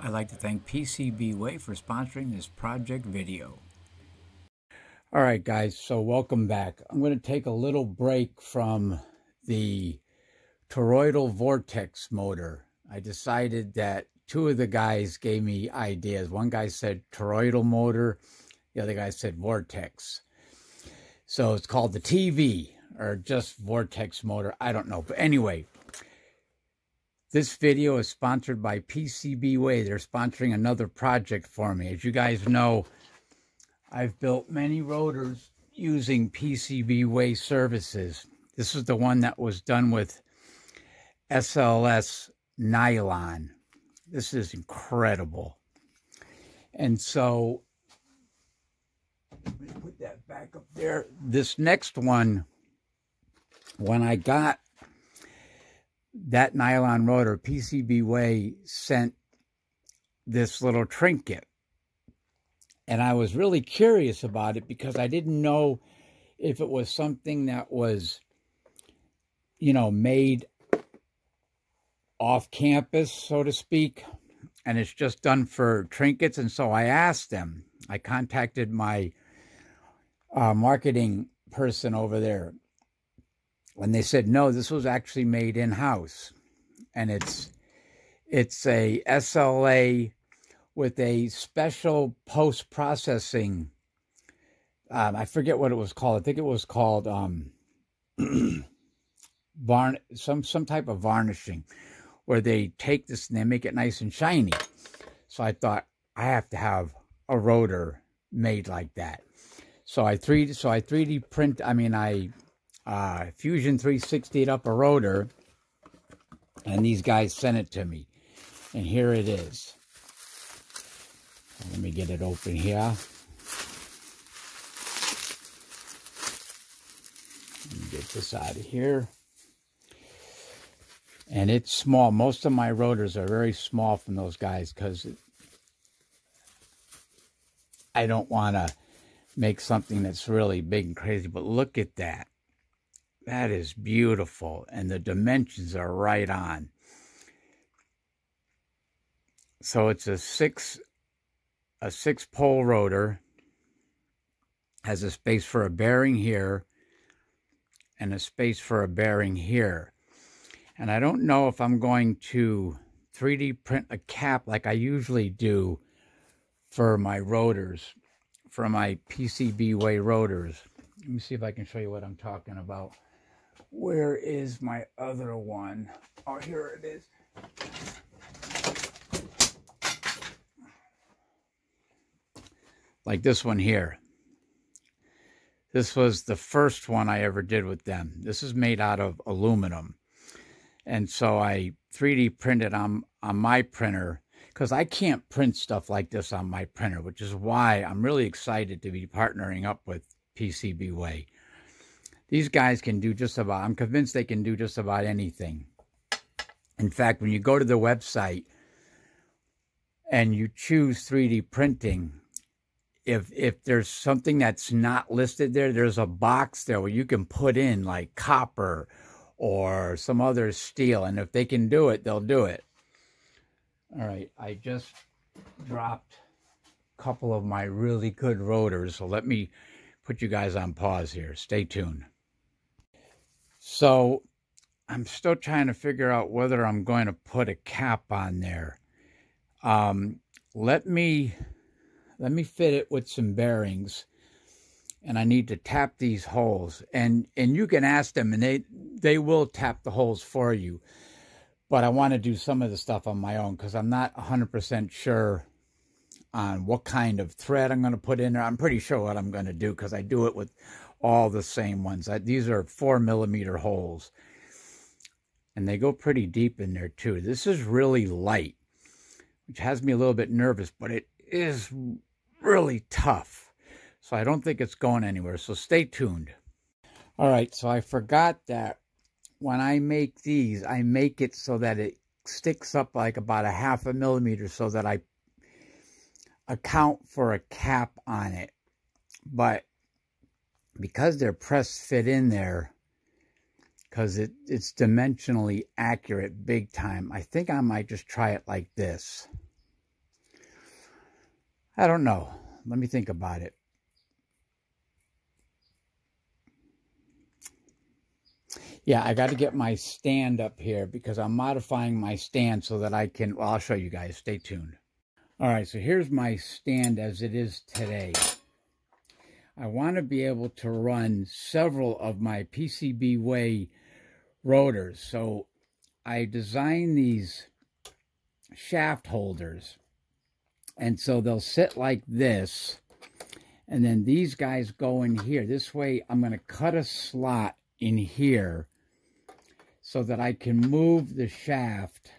I'd like to thank PCBWay for sponsoring this project video. All right, guys, so welcome back. I'm going to take a little break from the toroidal vortex motor. I decided that two of the guys gave me ideas. One guy said toroidal motor, the other guy said vortex. So it's called the TV or just vortex motor. I don't know. But anyway, this video is sponsored by PCBWay. They're sponsoring another project for me. As you guys know, I've built many rotors using PCBWay services. This is the one that was done with SLS nylon. This is incredible. And so, let me put that back up there. This next one, when I got that nylon rotor, PCBWay sent this little trinket. And I was really curious about it because I didn't know if it was something that was, you know, made off campus, so to speak, and it's just done for trinkets. And so I asked them, I contacted my uh, marketing person over there when they said no this was actually made in house and it's it's a SLA with a special post processing um, I forget what it was called. I think it was called um varn some some type of varnishing where they take this and they make it nice and shiny. So I thought I have to have a rotor made like that. So I 3D so I 3D print I mean I uh, Fusion 360 up a rotor, and these guys sent it to me. And here it is. Let me get it open here. Get this out of here. And it's small. Most of my rotors are very small from those guys because I don't want to make something that's really big and crazy. But look at that. That is beautiful. And the dimensions are right on. So it's a six a six pole rotor. Has a space for a bearing here and a space for a bearing here. And I don't know if I'm going to 3D print a cap like I usually do for my rotors, for my PCBWay rotors. Let me see if I can show you what I'm talking about. Where is my other one? Oh, here it is. Like this one here. This was the first one I ever did with them. This is made out of aluminum. And so I 3D printed on, on my printer because I can't print stuff like this on my printer, which is why I'm really excited to be partnering up with PCBWay. These guys can do just about, I'm convinced they can do just about anything. In fact, when you go to the website and you choose 3D printing, if if there's something that's not listed there, there's a box there where you can put in like copper or some other steel. And if they can do it, they'll do it. All right, I just dropped a couple of my really good rotors. So let me put you guys on pause here. Stay tuned. So I'm still trying to figure out whether I'm going to put a cap on there. Um, let me let me fit it with some bearings and I need to tap these holes and and you can ask them and they they will tap the holes for you but I want to do some of the stuff on my own because I'm not 100% sure on what kind of thread I'm going to put in there. I'm pretty sure what I'm going to do because I do it with all the same ones. These are four millimeter holes. And they go pretty deep in there too. This is really light, which has me a little bit nervous, but it is really tough. So I don't think it's going anywhere. So stay tuned. All right, so I forgot that when I make these, I make it so that it sticks up like about a half a millimeter so that I account for a cap on it. But because they're press fit in there, because it, it's dimensionally accurate big time, I think I might just try it like this. I don't know. Let me think about it. Yeah, I got to get my stand up here because I'm modifying my stand so that I can, well, I'll show you guys. Stay tuned. All right, so here's my stand as it is today. I want to be able to run several of my PCBWay rotors. So I designed these shaft holders. And so they'll sit like this. And then these guys go in here. This way I'm going to cut a slot in here so that I can move the shaft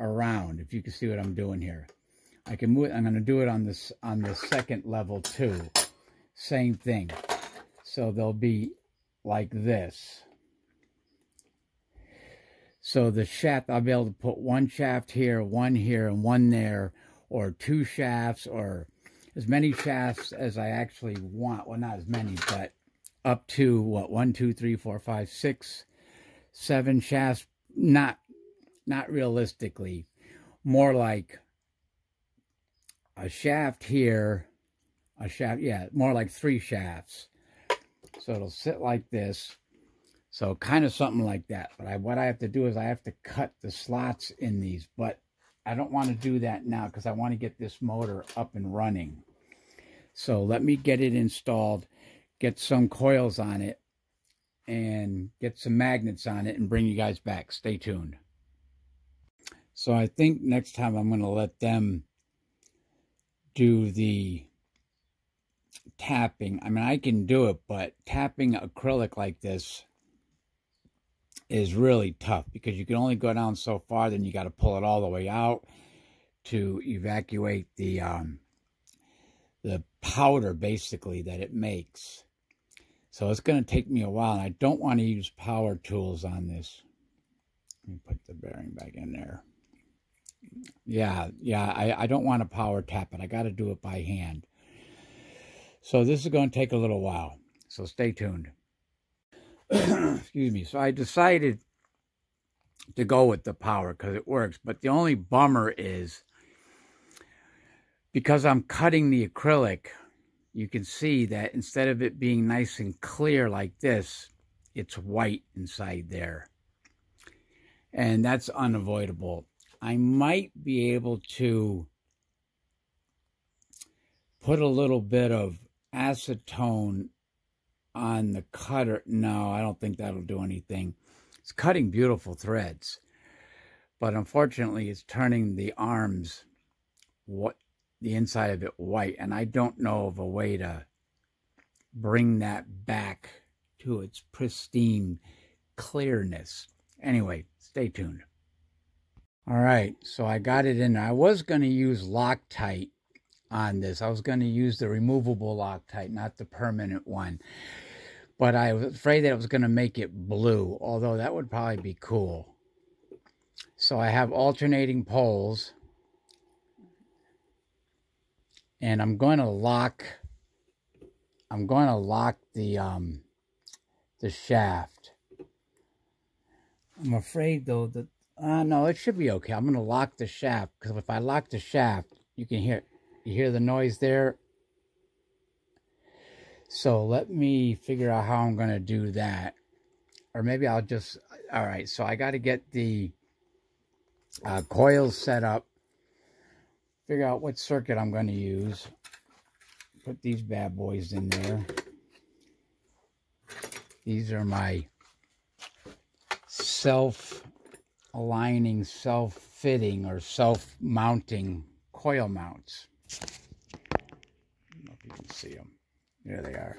around, if you can see what I'm doing here. I can move, I'm going to do it on this on the second level too. Same thing. So they'll be like this. So the shaft, I'll be able to put one shaft here, one here, and one there, or two shafts, or as many shafts as I actually want. Well, not as many, but up to, what, one, two, three, four, five, six, seven shafts, not not realistically, more like a shaft here, a shaft, yeah, more like three shafts. So it'll sit like this. So kind of something like that. But I, what I have to do is I have to cut the slots in these. But I don't want to do that now because I want to get this motor up and running. So let me get it installed, get some coils on it, and get some magnets on it and bring you guys back. Stay tuned. So I think next time I'm going to let them do the tapping. I mean, I can do it, but tapping acrylic like this is really tough because you can only go down so far, then you got to pull it all the way out to evacuate the um, the powder basically that it makes. So it's going to take me a while, and I don't want to use power tools on this. Let me put the bearing back in there. Yeah, yeah, I, I don't want to power tap it. I got to do it by hand. So this is going to take a little while. So stay tuned. Excuse me. So I decided to go with the power because it works. But the only bummer is because I'm cutting the acrylic, you can see that instead of it being nice and clear like this, it's white inside there. And that's unavoidable. I might be able to put a little bit of acetone on the cutter. No, I don't think that'll do anything. It's cutting beautiful threads. But unfortunately, it's turning the arms what the inside of it white. And I don't know of a way to bring that back to its pristine clearness. Anyway, stay tuned. All right, so I got it in. I was going to use Loctite on this. I was going to use the removable Loctite, not the permanent one. But I was afraid that it was going to make it blue, although that would probably be cool. So I have alternating poles and I'm going to lock I'm going to lock the um the shaft. I'm afraid though that uh no, it should be okay. I'm going to lock the shaft because if I lock the shaft, you can hear you hear the noise there. So let me figure out how I'm going to do that. Or maybe I'll just all right, so I got to get the uh, coils set up figure out what circuit I'm going to use. Put these bad boys in there. These are my self-aligning, self-fitting, or self-mounting coil mounts. Don't know if you can see them. There they are.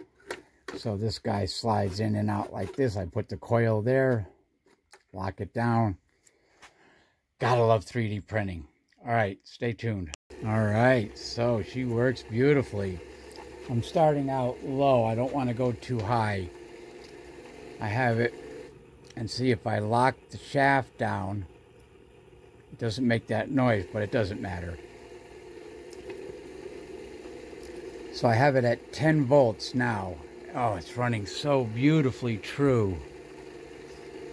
So this guy slides in and out like this. I put the coil there, lock it down. Gotta love 3D printing. All right, stay tuned. All right, so she works beautifully. I'm starting out low. I don't want to go too high. I have it, and see if I lock the shaft down, it doesn't make that noise, but it doesn't matter. So I have it at 10 volts now. Oh, it's running so beautifully true.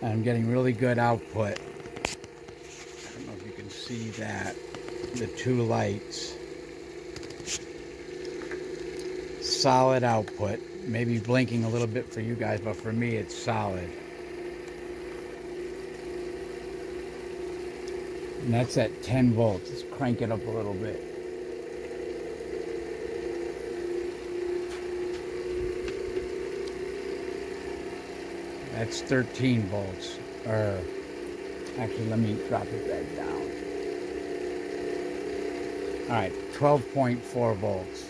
I'm getting really good output. I don't know if you can see that the two lights. solid output. Maybe blinking a little bit for you guys, but for me it's solid. And that's at 10 volts. Let's crank it up a little bit. That's 13 volts. Or actually, let me drop it back down. All right, 12.4 volts.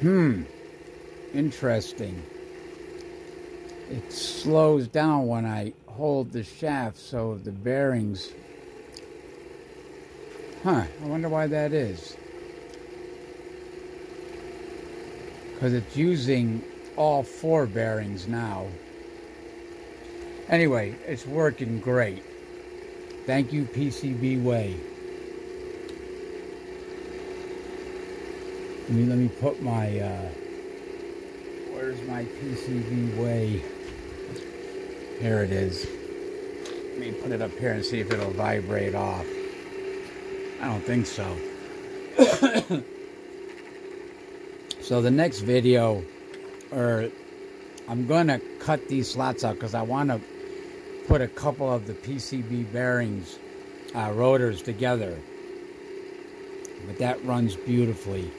Hmm. Interesting. It slows down when I hold the shaft so the bearings. Huh. I wonder why that is. Because it's using all four bearings now. Anyway, it's working great. Thank you, PCBWay. Let me, let me put my, uh, where's my PCBWay? Here it is. Let me put it up here and see if it'll vibrate off. I don't think so. so the next video, or I'm going to cut these slots out because I want to put a couple of the PCB bearings, uh, rotors together. But that runs beautifully.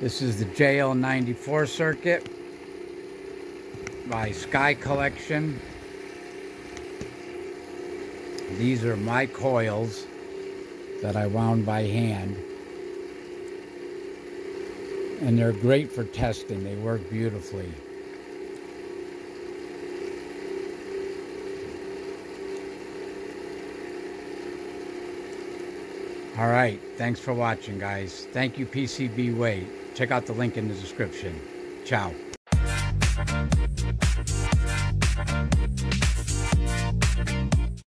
This is the JL94 circuit by Sky Collection. These are my coils that I wound by hand. And they're great for testing. They work beautifully. All right. Thanks for watching, guys. Thank you, PCB PCBWay. Check out the link in the description. Ciao.